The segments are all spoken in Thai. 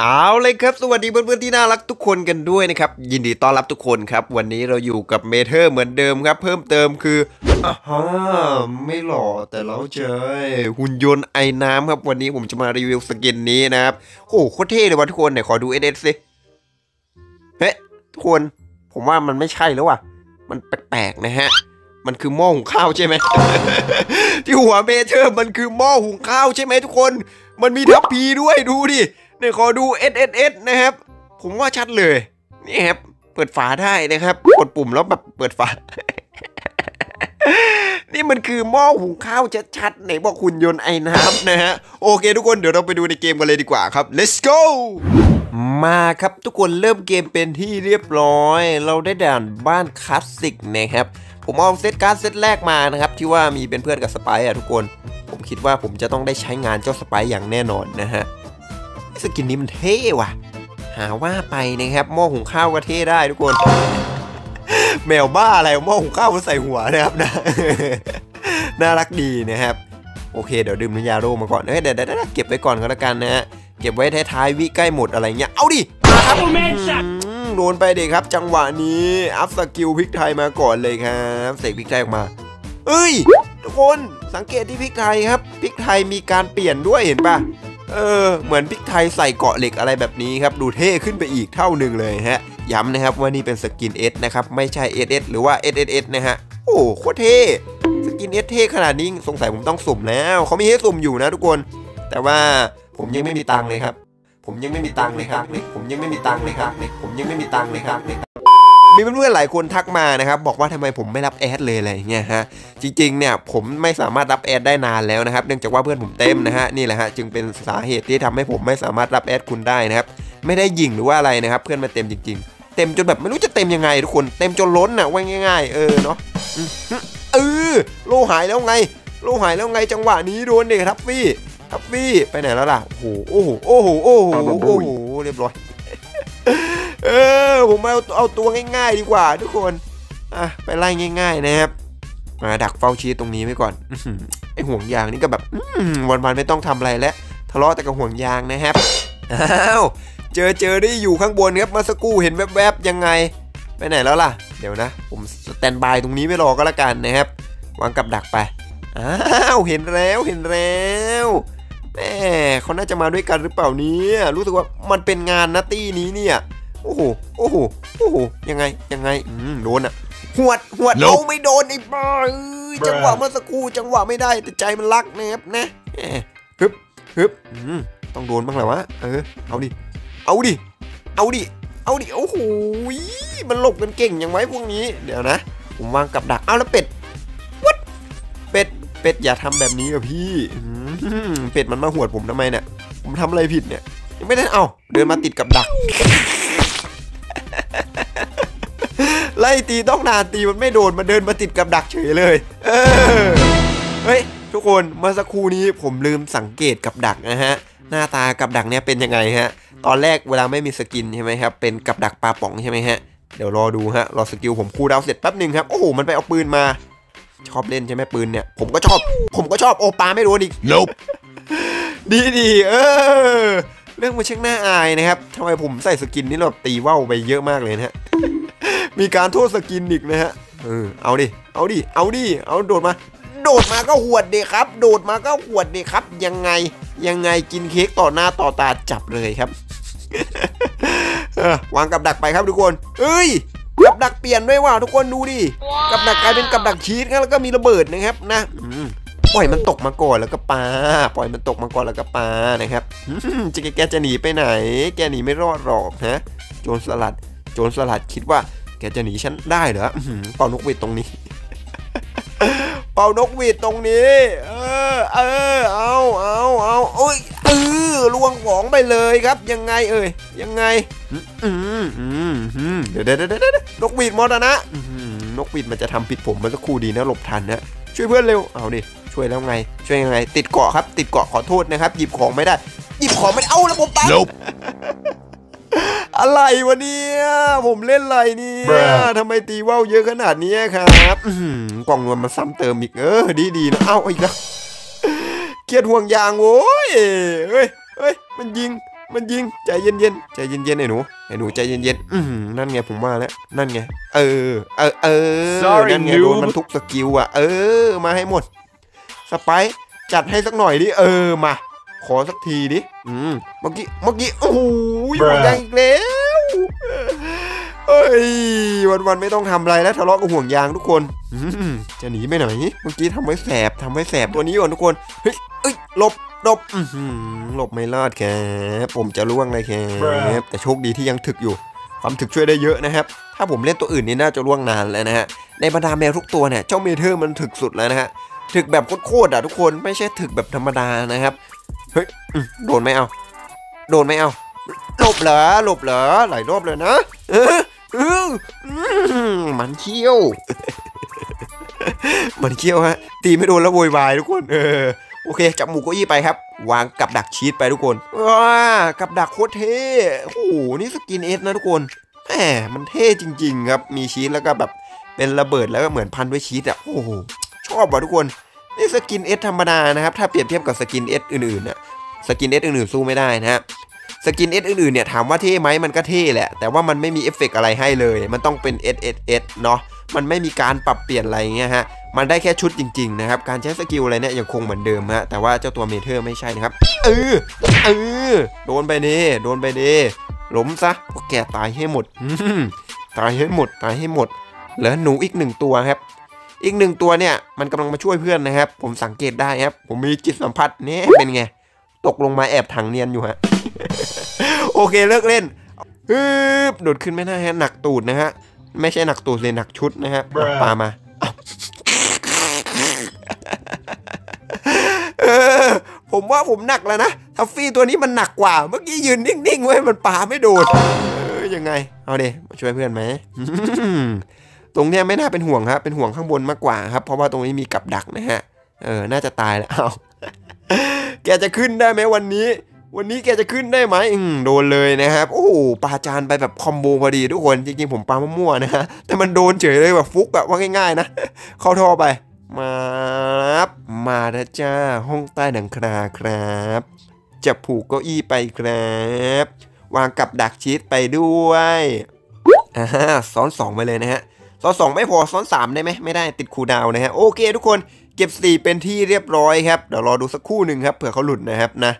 เอาเลยครับ สวัสดีเพื่อนๆที่น่ารักทุกคนกันด้วยนะครับ ยินดีต้อนรับทุกคนครับ วันนี้เราอยู่กับเมเทอร์เหมือนเดิมครับ เพิ่มเติมคืออ่าฮะไม่หล่อแต่เราเจอหุ่นยนต์ไอน้ำครับ วันนี้ผมจะมารีวิวสกินนี้นะครับ โอ้โคตรเท่เลยว่ะทุกคนไหนขอดูเอเดสิเฮ้ยทุกคน ผมว่ามันไม่ใช่แล้วว่ะ มันแปลกๆนะฮะมันคือหม้อหุงข้าวใช่ไหมที่หัวเมเทอร์มันคือหม้อหุงข้าวใช่ไหมทุกคน มันมีทัพพีด้วยดูดิ เนี่ยขอดู S S S นะครับ ผมว่าชัดเลย นี่ครับ เปิดฝาได้นะครับ กดปุ่มแล้วแบบเปิดฝา นี่มันคือหม้อหุงข้าวชัดๆไหนบอกหุ่นยนต์ไอน้ำนะฮะ โอเคทุกคนเดี๋ยวเราไปดูในเกมกันเลยดีกว่าครับ let's go มาครับทุกคนเริ่มเกมเป็นที่เรียบร้อย เราได้ด่านบ้านคลาสสิกนะครับผมเอาเซตการ์ดเซตแรกมานะครับ ที่ว่ามีเป็นเพื่อนกับสไปค์อะทุกคน ผมคิดว่าผมจะต้องได้ใช้งานเจ้าสไปค์อย่างแน่นอนนะฮะ สกินนี้มันเท่ว่ะ อย่าว่าไปนะครับหม้อหุงข้าวก็เท่ได้ทุกคน แมวบ้าอะไรเอาหม้อหุงข้าวมาใส่หัวนะครับนะน่ารักดีนะครับโอเคเดี๋ยวดื่มน้ำยาโรมาก่อนเอ้ยเดี๋ยวเดี๋ยวเดี๋ยวเก็บไว้ก่อนก็แล้วกันนะฮะเก็บไว้ท้ายๆวิใกล้หมดอะไรเงี้ยเอาดิมาครับอืมโดนไปเด็กครับ จังหวะนี้อัพสกิลพริกไทยมาก่อนเลยครับเสกพริกไทยออกมา เอ้ย ทุกคนสังเกตที่พริกไทยครับพริกไทยมีการเปลี่ยนด้วยเห็นปะ เออ เหมือนพริกไทยใส่เกราะเหล็กอะไรแบบนี้ครับ ดูเท่ขึ้นไปอีกเท่าหนึ่งเลยฮะ ย้ำนะครับว่านี่เป็นสกิน S นะครับ ไม่ใช่ SS หรือว่า SSS นะฮะ โอ้โคตรเท่ skin S เท่ขนาดนี้สงสัยผมต้องสุ่มแล้วเขามีให้สุ่มอยู่นะทุกคน แต่ว่าผมยังไม่มีตังค์เลยครับ ผมยังไม่มีตังค์เลยครับผมยังไม่มีตังค์เลยครับผมยังไม่มีตังค์เลยครับ มีเพื่อนๆหลายคนทักมานะครับบอกว่าทำไมผมไม่รับ add เลยอะไรเงี้ยฮะจริงๆเนี่ยผมไม่สามารถรับ add ได้นานแล้วนะครับ เนื่องจากว่าเพื่อนผมเต็มนะฮะนี่แหละฮะจึงเป็นสาเหตุที่ทำให้ผมไม่สามารถรับ add คุณได้นะครับไม่ได้ยิงหรือว่าอะไรนะครับ เพื่อนมาเต็มจริง ๆ เต็มจนแบบไม่รู้จะเต็มยังไงทุกคนเต็มจนล้นน่ะว่าง่าย ๆ เออเนาะเออโลหายแล้วไง โลหายแล้วไงจังหวะนี้โดนเด็กทัฟฟี่ทัฟฟี่ไปไหนแล้วล่ะโอ้โหโอ้โหโอ้โหโอ้โหเรียบร้อย เออผมเอาเอาตัวง่ายๆ ดีกว่า ทุกคนอะไปไล่ง่าย ๆ นะครับมาดักเฝ้าชีตรงนี้ไว้ก่อนไอห่วงยางนี่ก็แบบวันๆไม่ต้องทำอะไรแล้วทะเลาะแต่กับห่วงยางนะครับอ้าวเจอเจอได้อยู่ข้างบนครับมาสักครู่เห็นแวบๆยังไงไปไหนแล้วล่ะ เดี๋ยวนะ ผมสแตนบายตรงนี้ไม่รอก็แล้วกันนะครับวางกับดักไปอ้าวเห็นแล้วเห็นแล้วแหมเขาน่าจะมาด้วยกันหรือเปล่านี่ยรู้สึกว่ามันเป็นงานนะตี้นี้เนี่ย โอ้โห โอ้โห โอ้โห ยังไง ยังไง อืม โดนอะหวดหวด Nope เอาไม่โดนไอ้บ้าเอ้ยจังหวะเมื่อสักครู่จังหวะไม่ได้แต่ใจมันรักนะครับนะแหมฮึบฮึบอืม ต้องโดนบ้างแหละวะ เออ เอาดิ เอาดิ เอาดิ เอาดิ โอ้โห มันหลบกันเก่งยังไงพวกนี้ เดี๋ยวนะ ผมวางกับดัก เอาแล้วเป็ดวัดเป็ด เป็ดอย่าทำแบบนี้กับพี่อืมเป็ดมันมาหวดผมทำไมเนี่ย ผมทำอะไรผิดเนี่ย ยังไม่ได้ เอาเดินมาติดกับดัก ไล่ตีต้องนานตีมันไม่โดนมันเดินมาติดกับดักเฉยเลย เออเฮ้ยทุกคนเมื่อสักครู่นี้ผมลืมสังเกตกับดักนะฮะ หน้าตากับดักเนี่ยเป็นยังไงฮะ ตอนแรกเวลาไม่มีสกินใช่ไหมครับเป็นกับดักปลาป๋องใช่ไหมฮะเดี๋ยวรอดูฮะรอ skill ผม cooldown เสร็จแป๊บหนึ่งครับโอ้โหมันไปเอาปืนมาชอบเล่นใช่ไหมปืนเนี่ยผมก็ชอบ ผมก็ชอบโอปาไม่โดนอีก Nope. ดีดีเออ เรื่องมันช่างน่าอายนะครับทำไมผมใส่ skin นี่เราตีว่าวไปเยอะมากเลยนะฮะ มีการโทษ skin อีกนะฮะเออเอาดิ เอาดิ เอาดิ เอาโดดมา โดดมาก็หวดเดครับ โดดมาก็หวดเดครับ ยังไง ยังไงกินเค้กต่อหน้าต่อตาจับเลยครับวางกับดักไปครับทุกคน เอ้ย กับดักเปลี่ยนด้วยว่ะทุกคนดูดิ กับดักกลายเป็นกับดักชีสแล้วก็มีระเบิดนะครับนะปล่อยมันตกมาก่อนแล้วก็ปาปล่อยมันตกมาก่อนแล้วก็ปานะครับจะแกจะหนีไปไหน แกหนีไม่รอดหรอกนะ โจรสลัด โจรสลัดคิดว่า แกจะหนีฉันได้เหรออื้อหือเป่านกหวีดตรงนี้ เป่านกหวีดตรงนี้ เออ เออ เอาเอาเอาโอ้ยเออลวงของไปเลยครับ ยังไงเอ่ย ยังไงอืมอืมอืมอืมเดี๋ยวเดี๋ยวเดี๋ยวเดี๋ยวนกหวีดมอดนะอื้อหือนกหวีดมันจะทำผิดผมเมื่อสักครู่ดีนะหลบทันนะช่วยเพื่อนเร็ว เอาดิ ช่วยแล้วไง ช่วยยังไง ติดเกาะครับ ติดเกาะขอโทษนะครับ หยิบของไม่ได้ หยิบของไม่ได้ เอาแล้วผมปั๊บ Nope. อะไรวะเนี่ยผมเล่นอะไรเนี่ย Bruh ทำไมตีว่าวเยอะขนาดนี้ครับอื้อหือกล่องนวลมาซ้ำเติมอีกเออดีดีๆนะเอ้าอีกแล้วเครียดห่วงยางโว้ยเฮ้ยเฮ้ยมันยิงมันยิงใจเย็นๆใจเย็นๆไอ้หนูไอ้หนูใจเย็นๆอือหือนั่นไงผมว่าแล้วนั่นไงเออเออเออ Sorry, นั่นไง noob โดนมันทุกสกิลอะ เออ มาให้หมดสไปร์จัดให้สักหน่อยดิเออมา ขอสักทีดิ อืม เมื่อกี้ เมื่อกี้ โอ้โห Bruh ห่วงยางอีกแล้วเอ้ยวันวันๆไม่ต้องทำอะไรแล้วทะเลาะกับห่วงยางทุกคนอืมจะหนีไปไหน เมื่อกี้ทำไว้แสบทำไว้แสบตัวนี้ก่อนทุกคน เฮ้ยเอ้ยหลบหลบอื้อหือหลบไม่รอดครับผมจะล่วงเลยครับ Bruh แต่โชคดีที่ยังถึกอยู่ ความถึกช่วยได้เยอะนะครับ ถ้าผมเล่นตัวอื่นนี่น่าจะล่วงนานแล้วนะฮะ ในบรรดาแมวทุกตัวเนี่ย เจ้าเมเทอร์มันถึกสุดแล้วนะฮะ ถึกแบบโคตรๆอะทุกคน ไม่ใช่ถึกแบบธรรมดานะครับ เฮ้ยโดนไม่เอา โดนไม่เอาหลบเหรอหลบเหรอหลายรอบเลยนะมมันเขี้ยว มันเขี้ยวฮะ ตีไม่โดนแล้วโวยวายทุกคน เออ โอเค จับหนูเก้าอี้ไปครับ วางกับดักชีสไปทุกคนว้ากับดักโคตรเท่ โอ้โห นี่ skin S นะทุกคนแหมมันเท่จริง ๆ ครับ มีชีสแล้วก็แบบเป็นระเบิดแล้วก็เหมือนพันด้วยชีสอะ โอ้โห ชอบว่ะทุกคน นี่ skin S ธรรมดานะครับ ถ้าเปรียบเทียบกับ skin S อื่นๆน่ะ skin S อื่นๆสู้ไม่ได้นะฮะ skin S อื่นๆเนี่ยถามว่าเท่ไหมมันก็เท่แหละ แต่ว่ามันไม่มีเอฟเฟกต์อะไรให้เลย มันต้องเป็น S S S เนาะมันไม่มีการปรับเปลี่ยนอะไรเงี้ยฮะมันได้แค่ชุดจริงๆนะครับ การใช้ skill อะไรเนี่ยยังคงเหมือนเดิมฮะ แต่ว่าเจ้าตัวเมเทอร์ไม่ใช่นะครับ เออ เออ โดนไปเด้โดนไปเด้ล้มซะพวกแกตายให้หมด ตายให้หมด ตายให้หมด เหลือหนูอีกหนึ่งตัวครับ อีกหนึ่งตัวเนี่ยมันกำลังมาช่วยเพื่อนนะครับ ผมสังเกตได้ครับ ผมมีจิตสัมผัสเนี่ยเป็นไง ตกลงมาแอบถังเนียนอยู่ฮะโอเคเลิกเล่นฮึบโดดขึ้นไม่ได้ฮะหนักตูดนะฮะไม่ใช่หนักตูดเลยหนักชุดนะฮะ Bruh ปามาอ้าวเออผมว่าผมหนักแล้วนะทัฟฟี่ตัวนี้มันหนักกว่า เมื่อกี้ยืนนิ่งๆไว้มันปาไม่โดนเออยังไง เอาเดมาช่วยเพื่อนไหมอืม ตรงเนี้ยไม่น่าเป็นห่วงครับ เป็นห่วงข้างบนมากกว่าครับ เพราะว่าตรงนี้มีกับดักนะฮะ เออ น่าจะตายแล้วเอาแกจะขึ้นได้ไหมวันนี้ วันนี้แกจะขึ้นได้ไหมอืมโดนเลยนะครับ โอ้โหปาจานไปแบบคอมโบพอดีทุกคน จริงๆผมปามั่วๆนะฮะ แต่มันโดนเฉยเลยแบบฟุกแบบว่าง่ายๆนะ เข้าท่อไป มาครับ มาแล้วจ้า ห้องใต้ดังคราครับจะผูกเก้าอี้ไปครับ วางกับดักชีสไปด้วยอ่าซ้อนสองไปเลยนะฮะ ซ้อนสองไม่พอซ้อนสามได้ไหมไม่ได้ติดคูดาวนะฮะโอเค ทุกคนเก็บสี่เป็นที่เรียบร้อยครับเดี๋ยวรอดูสักครู่หนึ่งครับเผื่อเขาหลุดนะครับนะ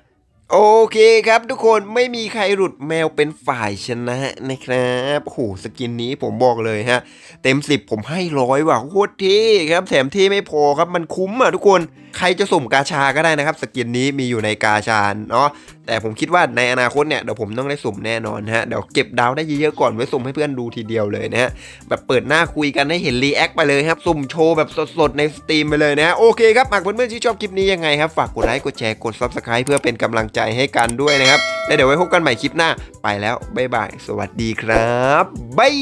โอเคครับทุกคนไม่มีใครหลุดแมวเป็นฝ่ายชนะนะครับโอ้โห skin นี้ผมบอกเลยฮะ เต็ม 10 ผมให้ร้อยว่ะโคตรเท่ครับแถมเท่ไม่พอครับมันคุ้มอะทุกคนใครจะสุ่มกาชาก็ได้นะครับ skin นี้มีอยู่ในกาชาเนาะแต่ผมคิดว่าในอนาคตเนี่ยเดี๋ยวผมต้องได้สุ่มแน่นอนฮะเดี๋ยวเก็บดาวได้เยอะๆก่อนไว้สุ่มให้เพื่อนดูทีเดียวเลยนะฮะแบบเปิดหน้าคุยกันให้เห็น react ไปเลยครับสุ่มโชว์แบบสดๆใน stream ไปเลยนะฮะโอเคครับหากเพื่อนๆที่ชอบคลิปนี้ยังไงครับฝากกดไลค์กดแชร์กด subscribe เพื่อเป็นกำลังใจให้กันด้วยนะครับและเดี๋ยวไว้พบกันใหม่คลิปหน้าไปแล้วบ๊ายบายสวัสดีครับบ๊าย